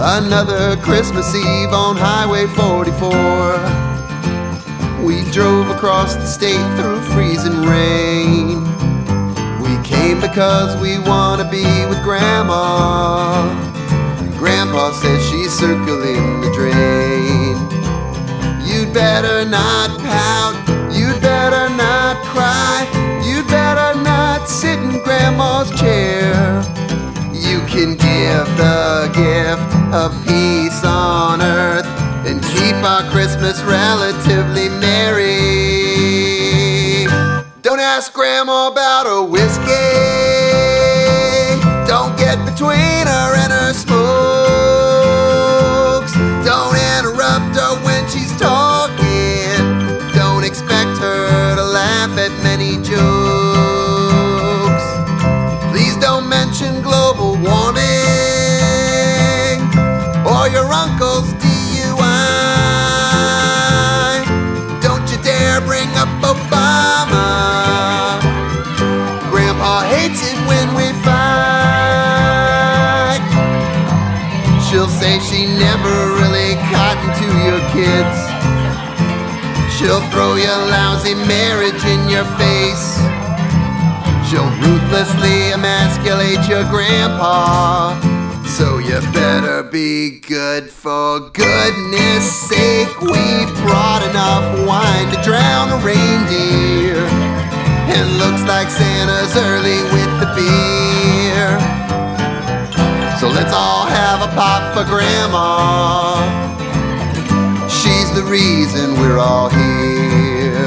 Another Christmas Eve on Highway 44. We drove across the state through freezing rain. We came because we want to be with Grandma. Grandpa says she's circling the drain. You'd better not pout, you'd better not cry, of peace on earth and keep our Christmas relatively merry. Don't ask Grandma about her whiskey. Don't get between her and her smokes. Don't interrupt her when she's talking. Don't expect her to laugh at many jokes. Please don't mention global warming uncle's DUI. Don't you dare bring up Obama. Grandpa hates it when we fight. She'll say she never really cottoned to your kids. She'll throw your lousy marriage in your face. She'll ruthlessly emasculate your grandpa. So you better be good for goodness sake. We brought enough wine to drown a reindeer. And looks like Santa's early with the beer. So let's all have a pop for Grandma. She's the reason we're all here.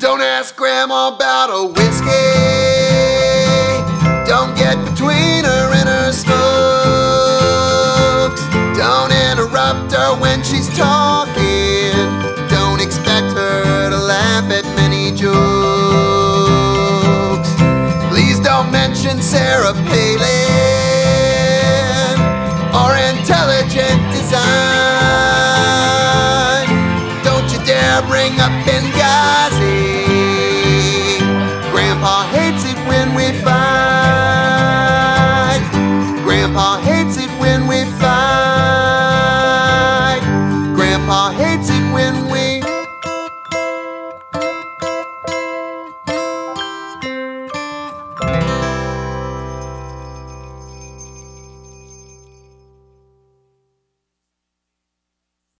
Don't ask Grandma about a whiskey. Don't get between her she's talking. Don't expect her to laugh at many jokes. Please don't mention Sarah Palin or intelligent design. Don't you dare bring up Benghazi. Grandpa hates it when we